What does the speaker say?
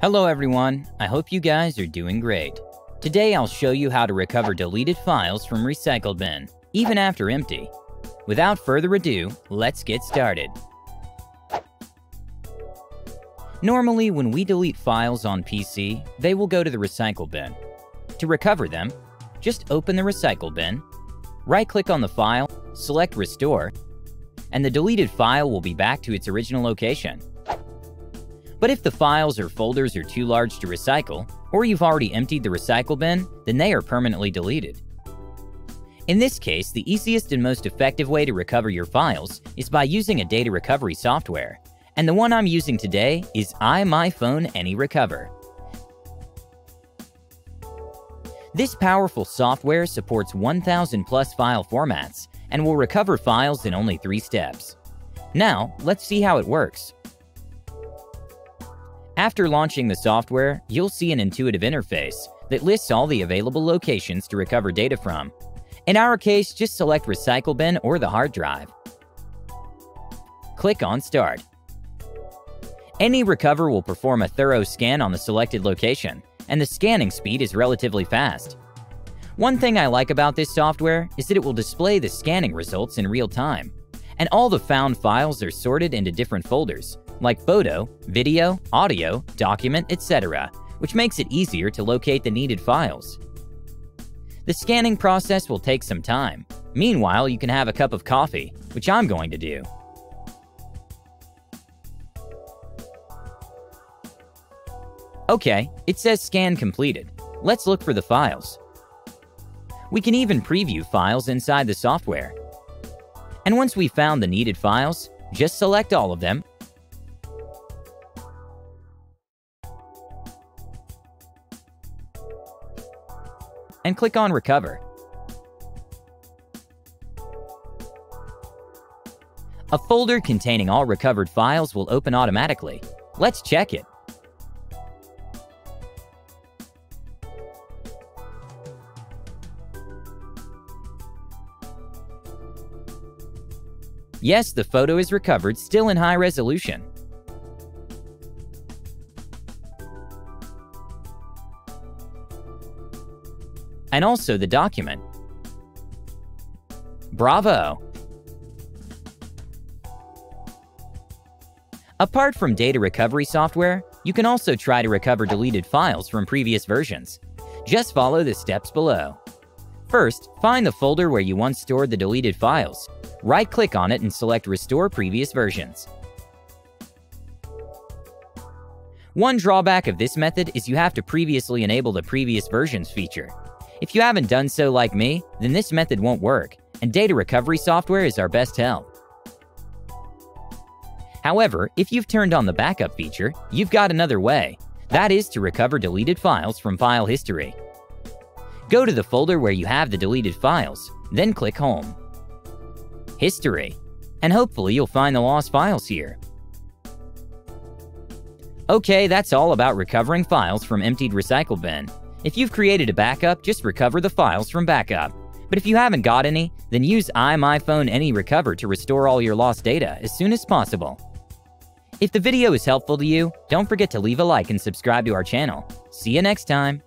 Hello everyone, I hope you guys are doing great. Today I'll show you how to recover deleted files from Recycle Bin, even after empty. Without further ado, let's get started. Normally, when we delete files on PC, they will go to the recycle bin. To recover them, just open the recycle bin, right-click on the file, select Restore, and the deleted file will be back to its original location. But if the files or folders are too large to recycle, or you've already emptied the recycle bin, then they are permanently deleted. In this case, the easiest and most effective way to recover your files is by using a data recovery software, and the one I'm using today is iMyFone AnyRecover. This powerful software supports 1,000 plus file formats and will recover files in only three steps. Now, let's see how it works. After launching the software, you'll see an intuitive interface that lists all the available locations to recover data from. In our case, just select Recycle Bin or the hard drive. Click on Start. AnyRecover will perform a thorough scan on the selected location, and the scanning speed is relatively fast. One thing I like about this software is that it will display the scanning results in real time, and all the found files are sorted into different folders, like photo, video, audio, document, etc., which makes it easier to locate the needed files. The scanning process will take some time. Meanwhile, you can have a cup of coffee, which I'm going to do. Okay, it says scan completed. Let's look for the files. We can even preview files inside the software. And once we've found the needed files, just select all of them and click on Recover. A folder containing all recovered files will open automatically. Let's check it. Yes, the photo is recovered, still in high resolution. And also the document. Bravo! Apart from data recovery software, you can also try to recover deleted files from previous versions. Just follow the steps below. First, find the folder where you once stored the deleted files. Right-click on it and select Restore Previous Versions. One drawback of this method is you have to previously enable the previous versions feature. If you haven't done so like me, then this method won't work, and data recovery software is our best help. However, if you've turned on the backup feature, you've got another way. That is to recover deleted files from file history. Go to the folder where you have the deleted files, then click Home. History. And hopefully you'll find the lost files here. Okay, that's all about recovering files from emptied recycle bin. If you've created a backup, just recover the files from backup. But if you haven't got any, then use iMyFone AnyRecover to restore all your lost data as soon as possible. If the video is helpful to you, don't forget to leave a like and subscribe to our channel. See you next time!